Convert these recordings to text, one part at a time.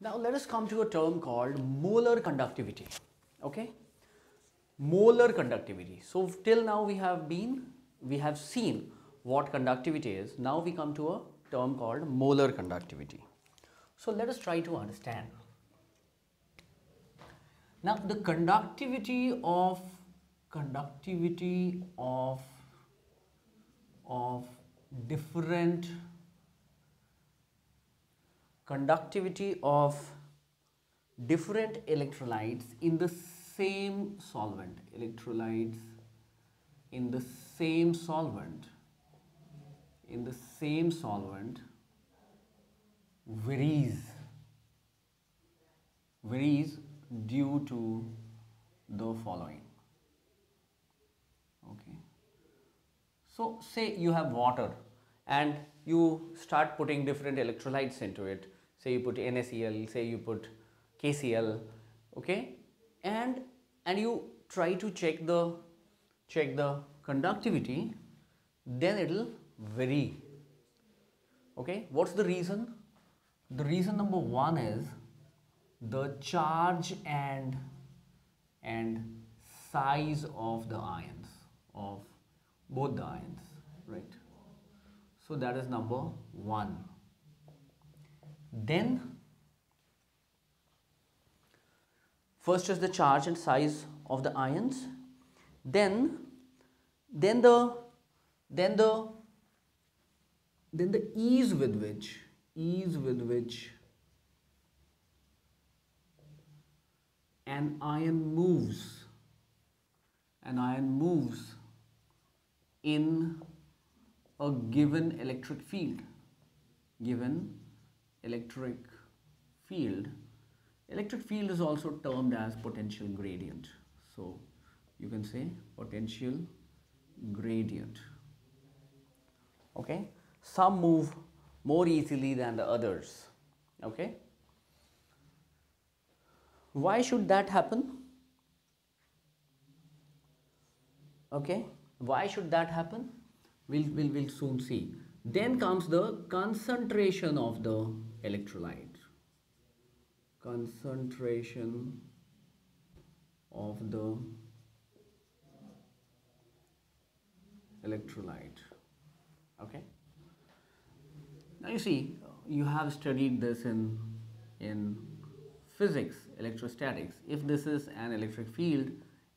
Now let us come to a term called molar conductivity. Okay, molar conductivity. So till now we have been, we have seen what conductivity is. Now we come to a term called molar conductivity. So let us try to understand. Now the conductivity of conductivity of of different conductivity of different electrolytes in the same solvent. Electrolytes in the same solvent in the same solvent varies varies due to the following. Okay. So say you have water and you start putting different electrolytes into it say you put NaCl, say you put KCl, okay, and and you try to check the check the conductivity, then it will vary. Okay, what's the reason? The reason number one is the charge and and size of the ions of both the ions, right? So that is number one. Then first is the charge and size of the ions. Then then the then the then the ease with which ease with which an ion moves an ion moves in a given electric field given electric field. Electric field is also termed as potential gradient. So you can say potential gradient. Okay. Some move more easily than the others. Okay. Why should that happen? Okay. Why should that happen? We'll, we'll, we'll soon see. Then comes the concentration of the electrolyte. Concentration of the electrolyte. Okay. Now you see, you have studied this in, in physics, electrostatics. If this is an electric field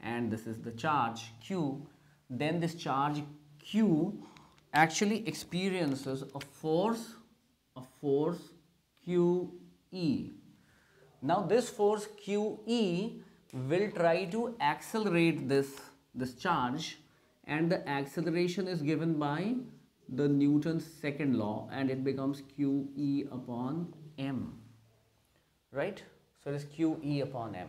and this is the charge Q, then this charge Q actually experiences a force, a force QE. Now this force QE will try to accelerate this, this charge and the acceleration is given by the Newton's second law and it becomes QE upon M. Right? So it is QE upon M.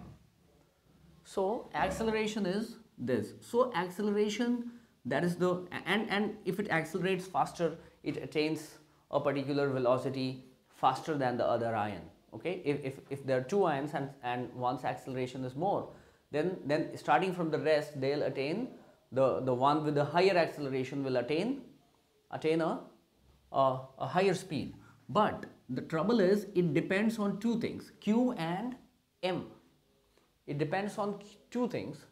So acceleration is this. So acceleration that is the and and if it accelerates faster it attains a particular velocity faster than the other ion okay? If, if, if there are two ions and, and one's acceleration is more then then starting from the rest they'll attain the the one with the higher acceleration will attain attain a, a, a higher speed. But the trouble is it depends on two things q and m. It depends on two things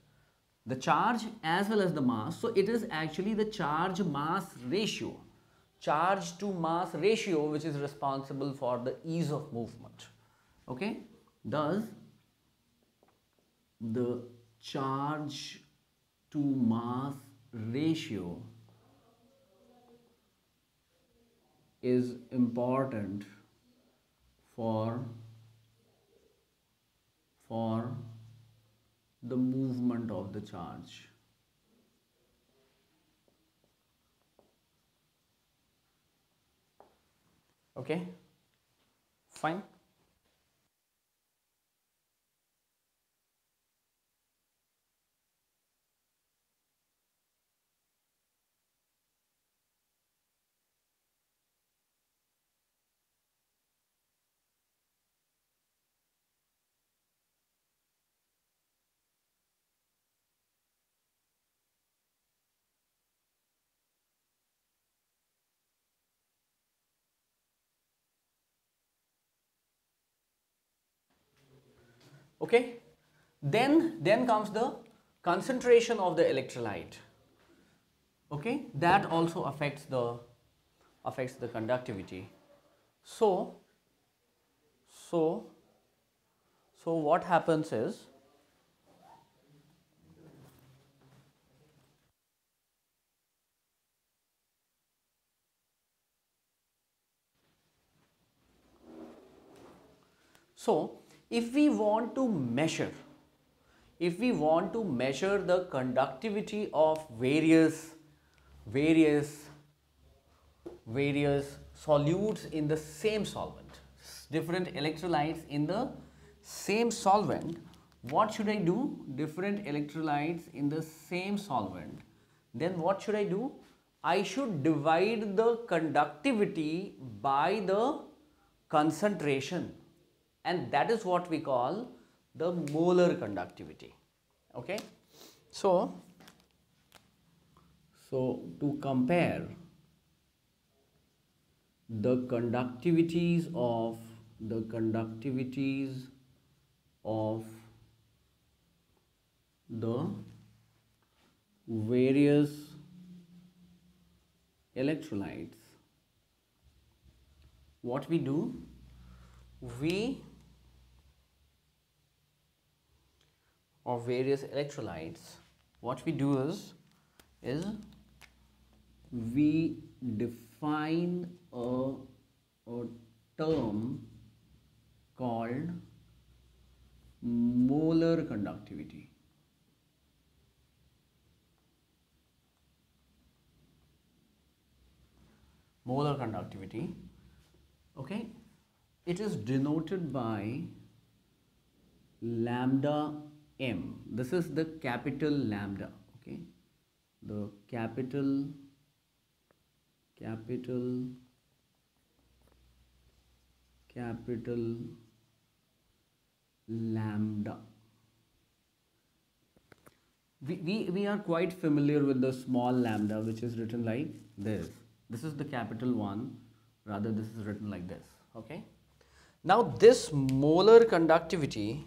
the charge as well as the mass. So it is actually the charge mass ratio, charge to mass ratio which is responsible for the ease of movement. Okay, thus the charge to mass ratio is important for for the movement of the charge. Okay, fine. Okay. Then, then comes the concentration of the electrolyte. Okay. That also affects the affects the conductivity. So, so, so what happens is So, if we want to measure, if we want to measure the conductivity of various, various, various solutes in the same solvent, different electrolytes in the same solvent, what should I do? Different electrolytes in the same solvent. Then what should I do? I should divide the conductivity by the concentration and that is what we call the molar conductivity. Okay? So so to compare the conductivities of the conductivities of the various electrolytes what we do we of various electrolytes what we do is is we define a, a term called molar conductivity. Molar conductivity okay? It is denoted by lambda m. This is the capital lambda okay? The capital capital capital lambda. We, we, we are quite familiar with the small lambda which is written like this. This is the capital one rather this is written like this okay? Now this molar conductivity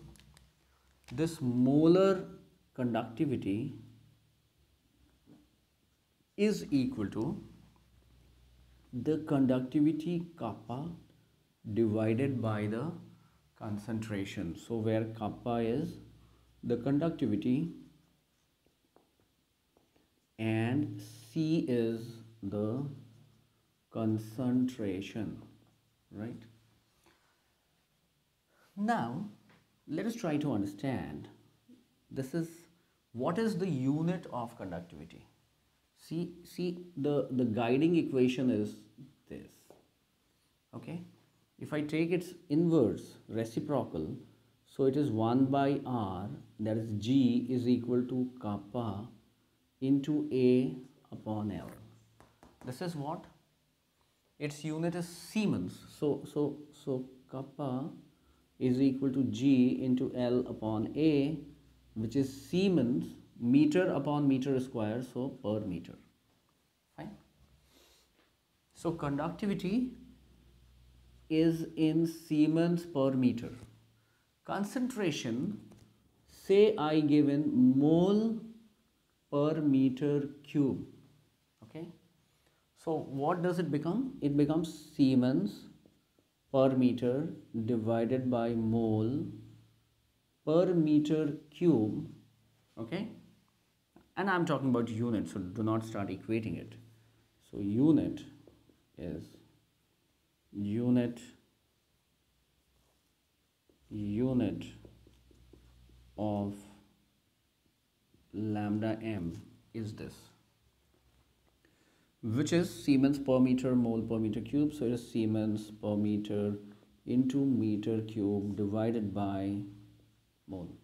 this molar conductivity is equal to the conductivity kappa divided by the concentration. So where kappa is the conductivity and C is the concentration, right? Now, let us try to understand this is what is the unit of conductivity? See see the the guiding equation is this okay? If i take its inverse reciprocal so it is 1 by r that is g is equal to kappa into a upon l. This is what? Its unit is siemens. So so so kappa is equal to G into L upon A which is Siemens meter upon meter square so per meter. Fine. So conductivity is in Siemens per meter. Concentration say I given mole per meter cube. Okay? So what does it become? It becomes Siemens per meter divided by mole per meter cube okay? And I'm talking about unit so do not start equating it. So unit is unit unit of lambda m is this which is Siemens per meter mole per meter cube. So it is Siemens per meter into meter cube divided by mole.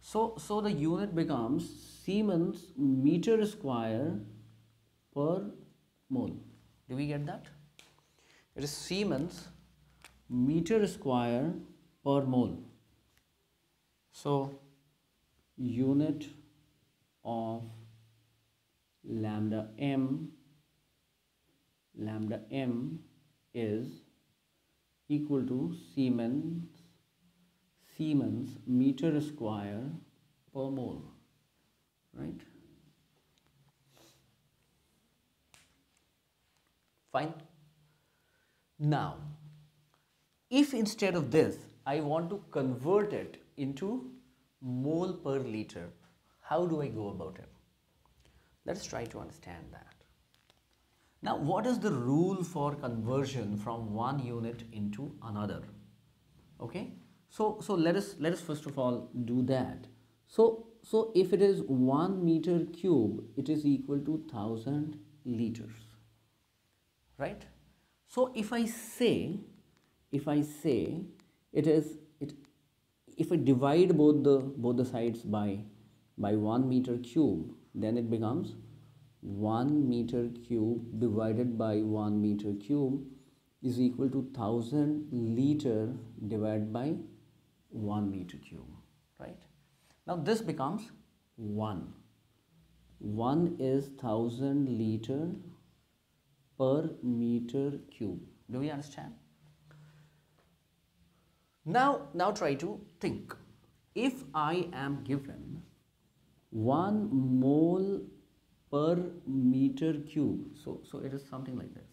So, so the unit becomes Siemens meter square per mole. Do we get that? It is Siemens meter square per mole. So, unit of lambda m lambda m is equal to Siemens Siemens meter square per mole, right? Fine. Now, if instead of this, I want to convert it into mole per liter, how do I go about it? Let's try to understand that. Now, what is the rule for conversion from one unit into another? Okay, so so let us let us first of all do that. So so if it is one meter cube, it is equal to thousand liters, right? So if I say if I say it is it if I divide both the both the sides by by one meter cube, then it becomes 1 meter cube divided by 1 meter cube is equal to 1000 liter divided by 1 meter cube right? Now this becomes 1 1 is 1000 liter per meter cube. Do we understand? Now now try to think. If i am given 1 mole per meter cube. So so it is something like this.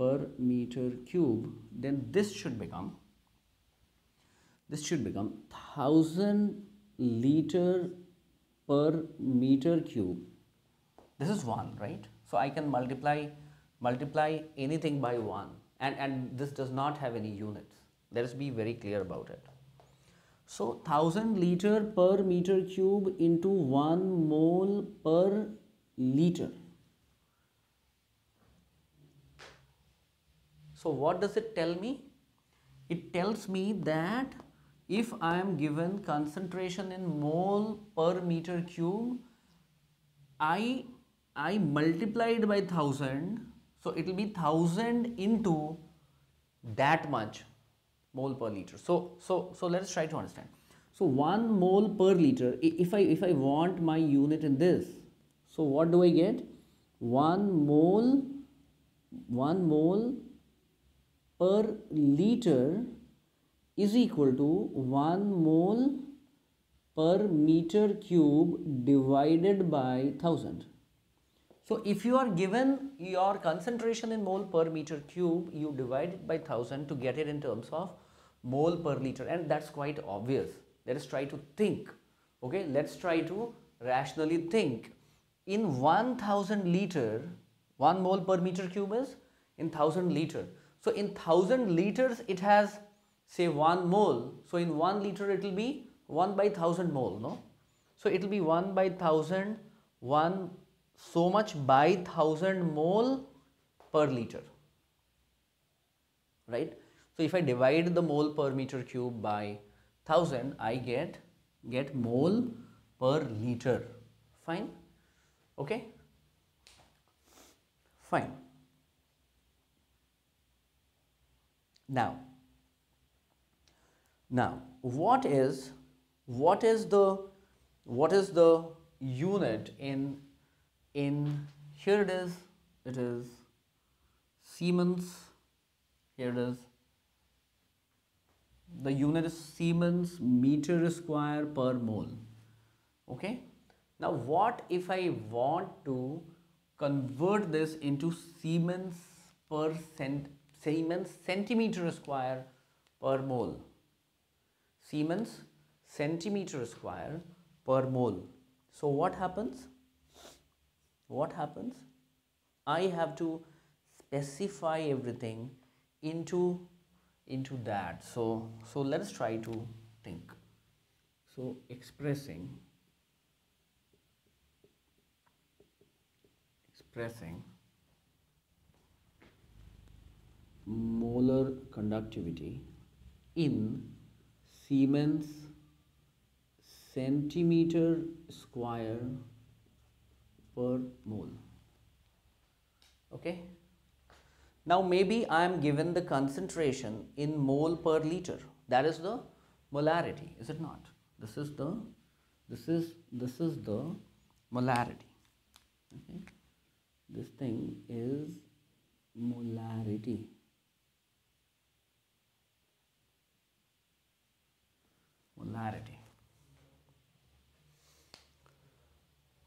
Per meter cube then this should become this should become 1000 liter per meter cube. This is 1 right? So i can multiply multiply anything by 1 and and this does not have any units. Let us be very clear about it so 1000 liter per meter cube into 1 mole per liter. So what does it tell me? It tells me that if I am given concentration in mole per meter cube, I, I multiplied by 1000, so it will be 1000 into that much mole per liter. So, so, so let us try to understand. So 1 mole per liter, if I, if I want my unit in this, so what do I get? 1 mole, 1 mole per liter is equal to 1 mole per meter cube divided by 1000. So if you are given your concentration in mole per meter cube, you divide it by 1000 to get it in terms of mole per liter and that's quite obvious. Let us try to think, okay, let's try to rationally think. In 1000 liter, 1 mole per meter cube is in 1000 liter. So in 1000 liters it has say 1 mole. So in 1 liter it will be 1 by 1000 mole, no? So it will be 1 by 1000, 1 so much by 1000 mole per liter right? So if i divide the mole per meter cube by 1000 i get get mole per liter. Fine? Okay? Fine. Now now what is what is the what is the unit in in here it is it is Siemens here it is. The unit is Siemens meter square per mole okay? Now what if I want to convert this into Siemens per cent Siemens centimeter square per mole? Siemens centimeter square per mole. So what happens what happens? I have to specify everything into into that. So so let us try to think. So expressing expressing molar conductivity in Siemens centimeter square per mole. Okay? Now maybe I am given the concentration in mole per liter. That is the molarity is it not? This is the this is this is the molarity. Okay? This thing is molarity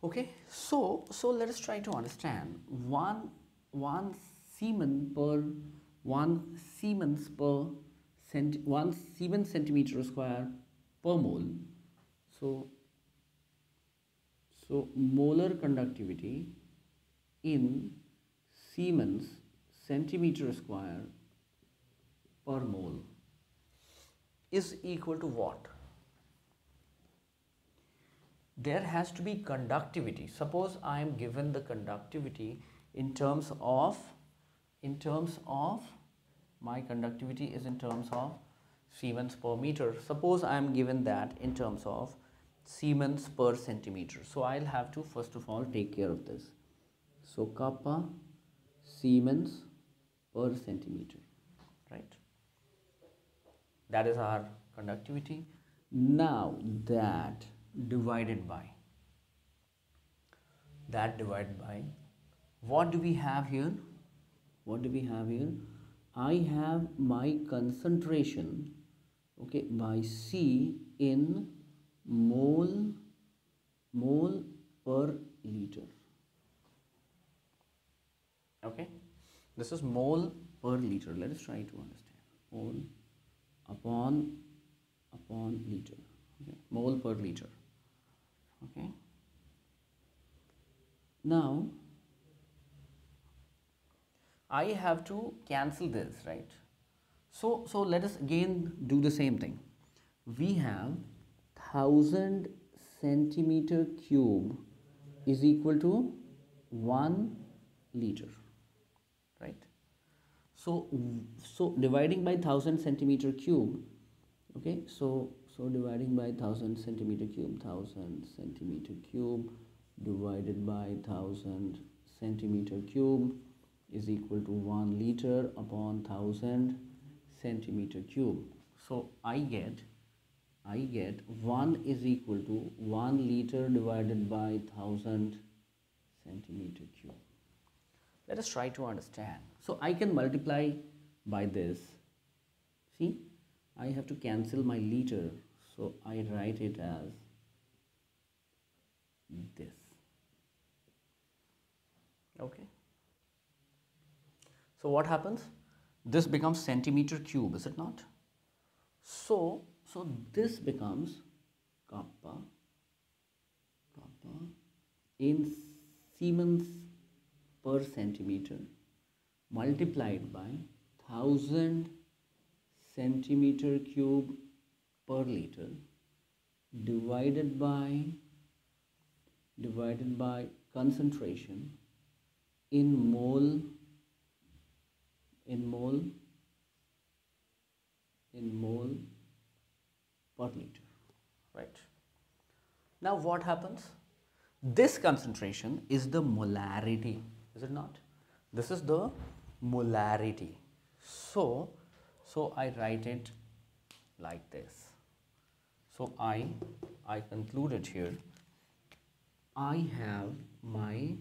Okay, so so let us try to understand one one Siemens per one Siemens per cent one Siemens centimeter square per mole. So so molar conductivity in Siemens centimeter square per mole is equal to what? There has to be conductivity. Suppose I am given the conductivity in terms of in terms of my conductivity is in terms of Siemens per meter. Suppose I am given that in terms of Siemens per centimeter. So I'll have to first of all take care of this. So kappa Siemens per centimeter, right? That is our conductivity. Now that divided by. That divided by what do we have here? What do we have here? I have my concentration okay by C in mole mole per liter. Okay this is mole per liter. Let us try to understand. Mole upon upon liter. Okay mole per liter okay. Now I have to cancel this right? So so let us again do the same thing. We have 1000 centimeter cube is equal to 1 liter right? So so dividing by 1000 centimeter cube okay? So so dividing by 1000 centimeter cube 1000 centimeter cube divided by 1000 centimeter cube is equal to 1 liter upon 1000 centimeter cube so i get I get 1 is equal to 1 liter divided by 1000 centimeter cube. Let us try to understand. So I can multiply by this. See, I have to cancel my liter. So I write it as this. Okay. So what happens? This becomes centimeter cube, is it not? So so this becomes kappa, kappa in Siemens per centimeter multiplied by 1000 centimeter cube per liter divided by divided by concentration in mole in mole in mole per liter, right? Now what happens? This concentration is the molarity, is it not? This is the molarity. So, so I write it like this. So I, I concluded here, I have my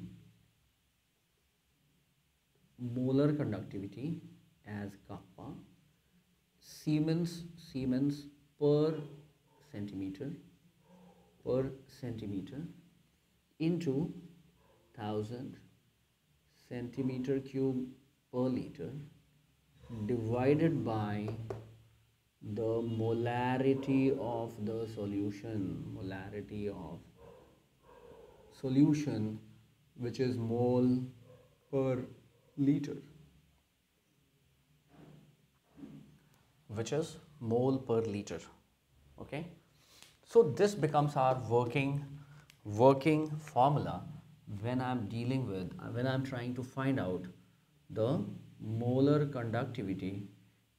molar conductivity as kappa, Siemens, Siemens per centimeter per centimeter into 1000 centimeter cube per liter divided by the molarity of the solution molarity of solution which is mole per liter which is mole per liter okay? So this becomes our working working formula when i'm dealing with when i'm trying to find out the molar conductivity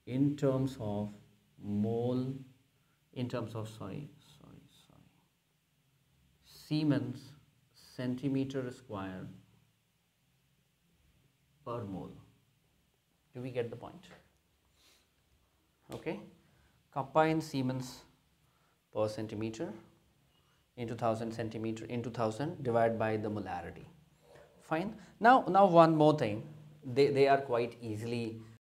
in terms of mole in terms of sorry sorry sorry siemens centimeter square per mole. Do we get the point? Okay. In Siemens per centimeter into 1000 centimeter into 1000 divided by the molarity. Fine. Now now one more thing they, they are quite easily